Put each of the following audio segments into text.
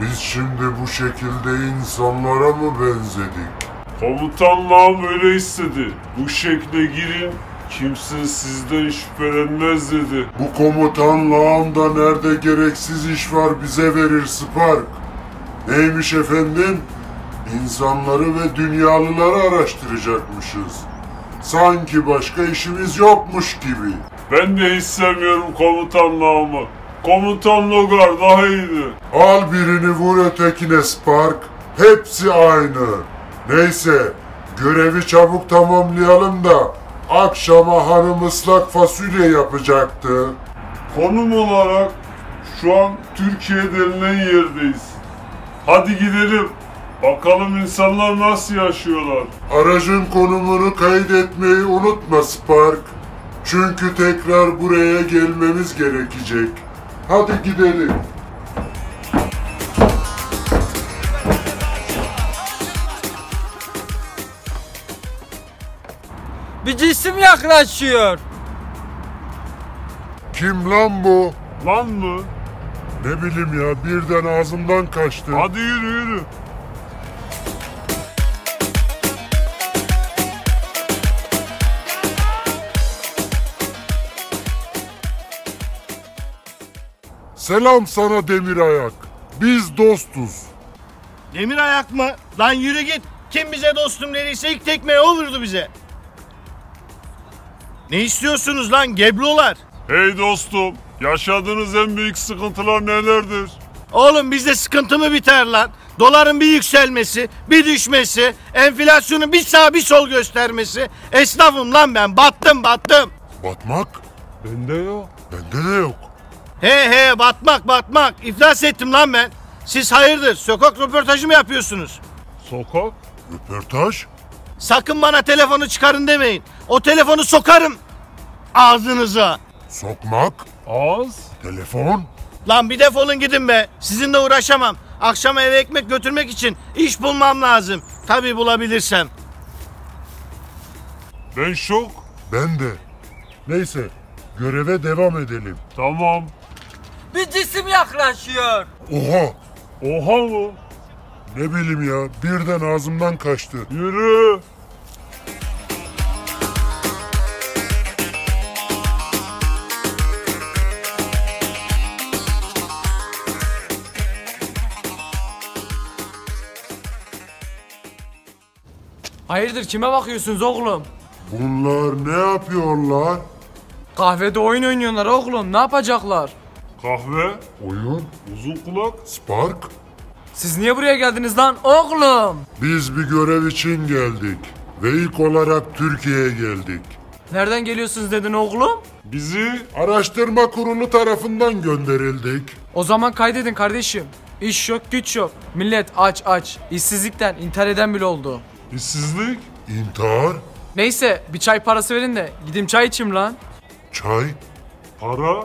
Biz şimdi bu şekilde insanlara mı benzedik? Komutanlığım öyle istedi. Bu şekle girin, kimse sizden şüphelenmez dedi. Bu komutan lağımda nerede gereksiz iş var bize verir Spark. Neymiş efendim? İnsanları ve dünyalıları araştıracakmışız. Sanki başka işimiz yokmuş gibi. Ben de hiç sevmiyorum komutanlığımı. Komutan Logar daha iyiydi. Al birini vur ötekine Spark. Hepsi aynı. Neyse görevi çabuk tamamlayalım da akşama hanım ıslak fasulye yapacaktı. Konum olarak şu an Türkiye denilen yerdeyiz. Hadi gidelim. Bakalım insanlar nasıl yaşıyorlar. Aracın konumunu kaydetmeyi unutma Spark. Çünkü tekrar buraya gelmemiz gerekecek. Hadi gidelim. Bir cisim yaklaşıyor. Kim lan bu? Lan mı? Ne bileyim ya birden ağzımdan kaçtı. Hadi yürü yürü. Selam sana demir ayak. Biz dostuz. Demir ayak mı? Lan yürü git. Kim bize dostum dediyse ilk tekmeyi o vurdu bize. Ne istiyorsunuz lan geblolar? Hey dostum, yaşadığınız en büyük sıkıntılar nelerdir? Oğlum bizde sıkıntı mı biter lan? Doların bir yükselmesi, bir düşmesi, enflasyonun bir sağ bir sol göstermesi. Esnafım lan ben, battım battım. Batmak? Bende yok. Bende de yok. He he batmak batmak. İflas ettim lan ben. Siz hayırdır sokak röportajı mı yapıyorsunuz? Sokak? Röportaj? Sakın bana telefonu çıkarın demeyin. O telefonu sokarım ağzınıza. Sokmak? Ağız? Telefon? Lan bir defolun gidin be. Sizinle uğraşamam. Akşam eve ekmek götürmek için iş bulmam lazım. Tabii bulabilirsem. Ben şok. Ben de. Neyse göreve devam edelim. Tamam. Bir cisim yaklaşıyor. Oha! Oha mı? Ne bileyim ya birden ağzımdan kaçtı. Yürü. Hayırdır kime bakıyorsunuz oğlum? Bunlar ne yapıyorlar? Kahvede oyun oynuyorlar oğlum. Ne yapacaklar? Kahve, Oyun? uzun kulak. Spark? Siz niye buraya geldiniz lan oğlum? Biz bir görev için geldik. Ve ilk olarak Türkiye'ye geldik. Nereden geliyorsunuz dedin oğlum? Bizi Araştırma kurulu tarafından gönderildik. O zaman kaydedin kardeşim. İş yok güç yok. Millet aç aç. İşsizlikten intihar eden bile oldu. işsizlik, İntihar, Neyse bir çay parası verin de gideyim çay içeyim lan. çay, para,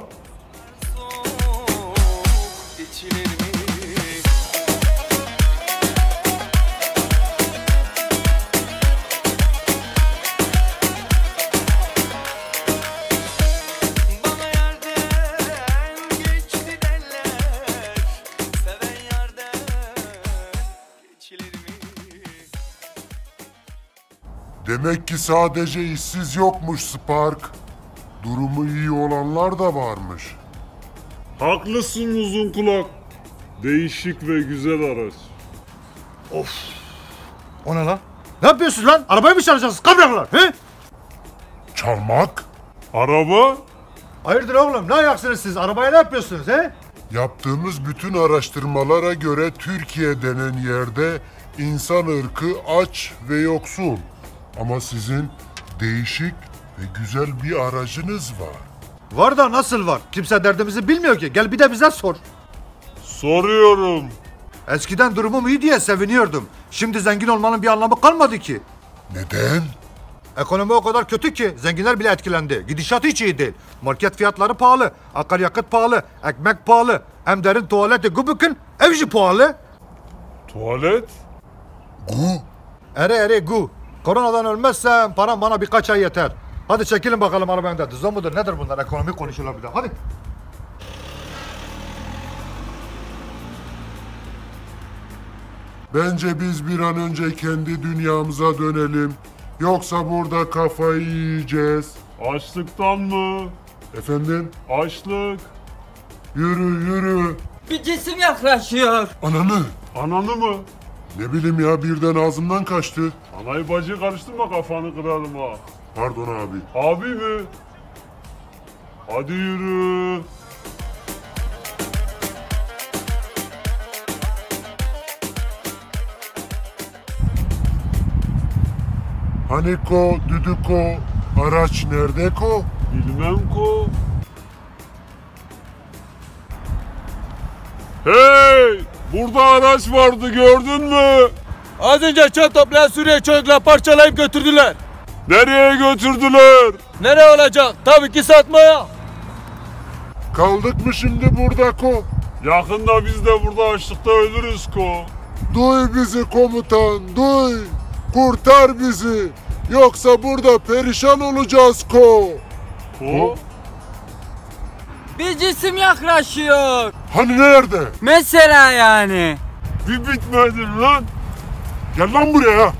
Demek ki sadece işsiz yokmuş Spark. Durumu iyi olanlar da varmış. Haklısın uzun kulak. Değişik ve güzel araç. O ne lan? Ne yapıyorsunuz lan? Arabayı mı çalacaksınız? Kabraklar. He? Çalmak? Araba? Hayırdır oğlum? Ne ayaksınız siz? Arabaya ne yapıyorsunuz he? Yaptığımız bütün araştırmalara göre Türkiye denen yerde insan ırkı aç ve yoksul. Ama sizin değişik ve güzel bir aracınız var. Var da nasıl var? Kimse derdimizi bilmiyor ki. Gel bir de bize sor. Soruyorum. Eskiden durumum iyi diye seviniyordum. Şimdi zengin olmanın bir anlamı kalmadı ki. Neden? Ekonomi o kadar kötü ki zenginler bile etkilendi. Gidişat hiç iyi değil. Market fiyatları pahalı, akaryakıt pahalı, ekmek pahalı. Hem derin tuvaleti gubukun, evci pahalı. Tuvalet? Gu? Ere ere gu. Koronadan ölmezsem param bana birkaç ay yeter. Hadi çekilin bakalım arabamda. Düzen mudur nedir bunlar? Ekonomi konuşuyorlar bir de. Hadi. Bence biz bir an önce kendi dünyamıza dönelim. Yoksa burada kafayı yiyeceğiz. Açlıktan mı? Efendim? Açlık. Yürü yürü. Bir cisim yaklaşıyor. Ananı. Ananı mı? Ne bileyim ya birden ağzımdan kaçtı. Anayı bacı karıştırma kafanı kırarım ha. Pardon abi. Abi mi? Hadi yürü. Hani ko, araç nerede ko? Bilmem ko. Hey! Burada araç vardı gördün mü? Az önce çöp toplayan Suriye çocuklar parçalayıp götürdüler. Nereye götürdüler? Nereye olacak? Tabii ki satmaya. Kaldık mı şimdi burada ko? Yakında biz de burada açlıkta ölürüz ko. Duy bizi komutan, duy. Kurtar bizi. Yoksa burada perişan olacağız ko. Ko? Bir cisim yaklaşıyor. Hani nerede? Mesela yani. Bir bitmedin lan. Gel lan buraya.